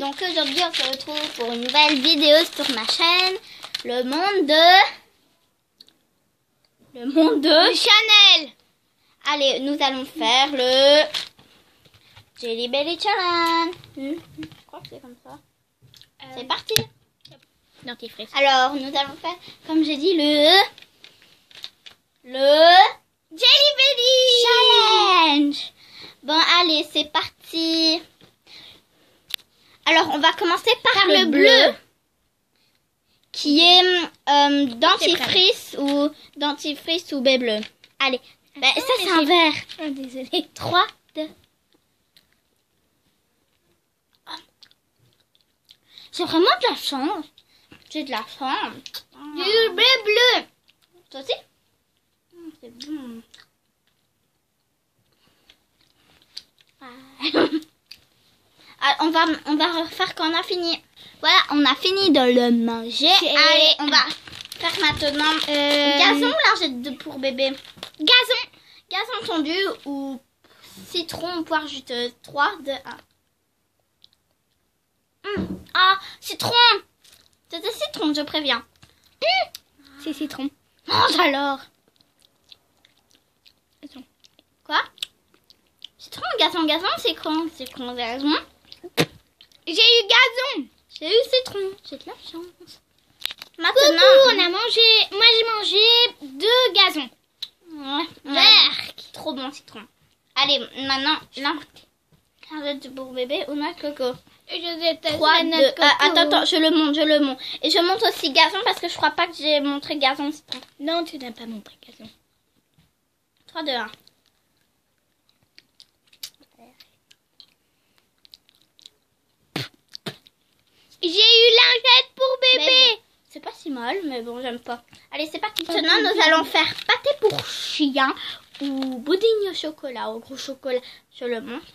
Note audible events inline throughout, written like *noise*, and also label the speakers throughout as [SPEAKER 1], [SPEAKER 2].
[SPEAKER 1] Donc aujourd'hui on se retrouve pour une nouvelle vidéo sur ma chaîne, le monde de... Le monde de Chanel Allez, nous allons faire le Jelly Belly Challenge. Hmm, Je crois que c'est comme ça. C'est parti
[SPEAKER 2] Dentifrice.
[SPEAKER 1] Alors, nous allons faire, comme j'ai dit, le... Le...
[SPEAKER 2] Jelly Belly
[SPEAKER 1] Challenge Bon, allez, c'est parti Alors, on va commencer par, le, bleu, qui est euh, dentifrice ou dentifrice ou baie bleu. Allez, ben, ça c'est un verre.
[SPEAKER 2] Ah, désolée. *laughs*
[SPEAKER 1] 3, 2... J'ai vraiment de la chance. J'ai de la chance.
[SPEAKER 2] Du bleu bleu.
[SPEAKER 1] Toi aussi Hum, C'est bon. Ah, on, va, on va refaire quand on a fini. Voilà, on a fini de le manger. Allez, on va faire maintenant
[SPEAKER 2] Euh,
[SPEAKER 1] gazon ou lingette de pour bébé?
[SPEAKER 2] Gazon.
[SPEAKER 1] Gazon fondu ou citron ou poire juteuse 3, 2, 1. Ah, citron C'était citron, je préviens.
[SPEAKER 2] C'est citron.
[SPEAKER 1] Mange alors
[SPEAKER 2] Attends.
[SPEAKER 1] Quoi? Citron, gazon, gazon, c'est quand? C'est quand gazon
[SPEAKER 2] gazon.
[SPEAKER 1] J'ai eu citron, j'ai de la chance.
[SPEAKER 2] Coucou,
[SPEAKER 1] Maintenant,
[SPEAKER 2] on a mangé. Moi j'ai mangé deux gazons.
[SPEAKER 1] Ouais,
[SPEAKER 2] Vert.
[SPEAKER 1] Trop bon citron. Allez, maintenant, là. Arrête pour bébé ou noix de coco.
[SPEAKER 2] Je déteste
[SPEAKER 1] 3,
[SPEAKER 2] la
[SPEAKER 1] 2,
[SPEAKER 2] noix de coco.
[SPEAKER 1] attends, attends, je le monte, je le monte. Et je monte aussi gazon parce que je crois pas que j'ai montré gazon citron.
[SPEAKER 2] Non, tu n'as pas montré gazon.
[SPEAKER 1] 3, 2, 1.
[SPEAKER 2] J'ai eu lingette pour bébé.
[SPEAKER 1] Mais bon, j'aime pas. Allez, c'est parti. Maintenant, nous allons faire pâté pour chien ou pudding au chocolat, au gros chocolat. Je le montre.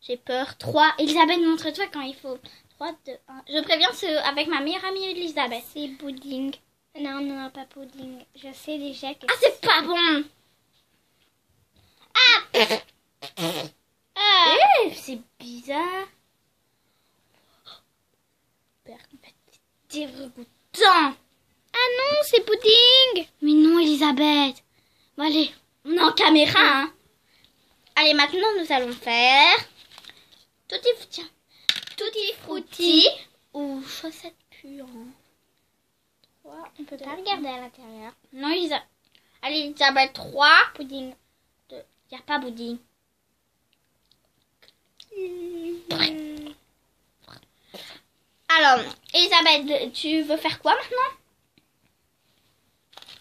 [SPEAKER 1] J'ai peur. 3. Elisabeth, montre-toi quand il faut. 3, 2, 1. Je préviens, c'est avec ma meilleure amie Elisabeth.
[SPEAKER 2] C'est pudding. Non, non, non, pas pudding. Je sais déjà que.
[SPEAKER 1] Ah, c'est pas bon.
[SPEAKER 2] Ah. *laughs*
[SPEAKER 1] Eh, c'est bizarre. C'est dégoûtant.
[SPEAKER 2] Ah non, c'est pudding.
[SPEAKER 1] Mais non, Elisabeth. Bon, allez, on est en caméra, hein. Allez, maintenant, nous allons faire... Tutti, tiens. Tutti frutti ou chaussettes puantes.
[SPEAKER 2] Trois, on peut pas regarder à l'intérieur.
[SPEAKER 1] Non, Elisabeth. Allez, Elisabeth, 3.
[SPEAKER 2] Pudding.
[SPEAKER 1] Il n'y a pas pudding. Alors, Elisabeth, tu veux faire quoi maintenant?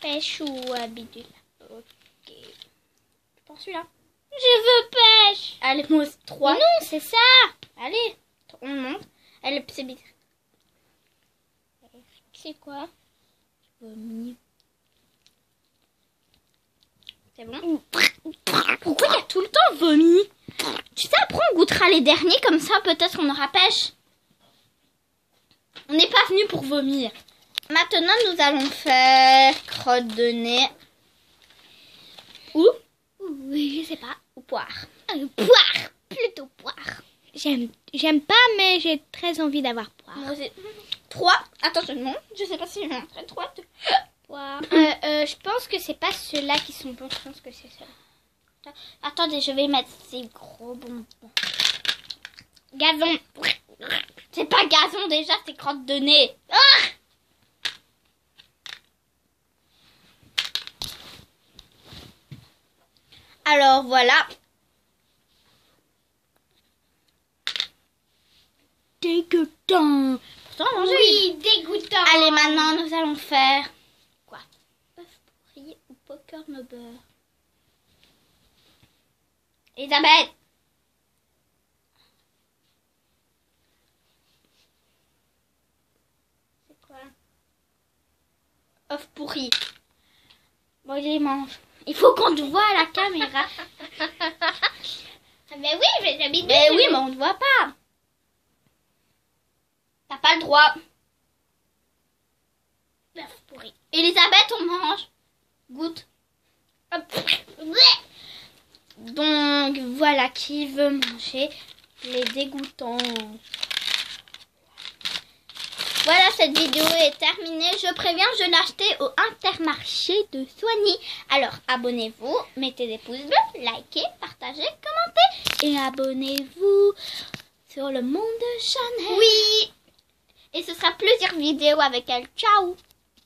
[SPEAKER 2] Pêche ou euh, bidule?
[SPEAKER 1] Ok. Pour celui-là.
[SPEAKER 2] Je veux pêche.
[SPEAKER 1] Allez, moi, 3.
[SPEAKER 2] Non, c'est ça.
[SPEAKER 1] Allez, on monte. Elle, c'est bizarre.
[SPEAKER 2] C'est quoi?
[SPEAKER 1] C'est bon? Pourquoi il y a tout le temps vomi? Tu sais, après on goûtera les derniers, comme ça peut-être on aura pêche. On n'est pas venu pour vomir. Maintenant, nous allons faire crotte de nez. Ou
[SPEAKER 2] Oui, je sais pas.
[SPEAKER 1] Ou poire.
[SPEAKER 2] Euh, poire. Plutôt poire. J'aime, j'aime pas, mais j'ai très envie d'avoir poire.
[SPEAKER 1] Moi aussi. 3. Attends, je sais pas si je montrerai 3.
[SPEAKER 2] Poire. Euh, euh, je pense que c'est pas ceux-là qui sont bons. Je pense que c'est ceux-là.
[SPEAKER 1] Attendez, je vais mettre ces gros bonbons.
[SPEAKER 2] Gazon.
[SPEAKER 1] C'est pas gazon déjà, c'est crotte de nez. Alors voilà. Dégoûtant.
[SPEAKER 2] Oui, dégoûtant.
[SPEAKER 1] Allez, maintenant, nous allons faire quoi? Œuf pourri ou au beurre Elisabeth
[SPEAKER 2] C'est quoi
[SPEAKER 1] pourri. Bon, il les mange. Il faut qu'on te voit à la caméra.
[SPEAKER 2] Mais *laughs* oui, j'ai l'habitude.
[SPEAKER 1] Mais oui, mais on ne voit pas. T'as pas le droit.
[SPEAKER 2] Pourri.
[SPEAKER 1] Elisabeth, on mange. Goûte. Donc voilà qui veut manger Les dégoûtants. Voilà, cette vidéo est terminée. Je préviens, je l'ai acheté au Intermarché de Soigny. Alors, abonnez-vous, mettez des pouces bleus, likez, partagez, commentez et abonnez-vous sur le monde Chanel. Oui. Et ce sera plusieurs vidéos avec elle. Ciao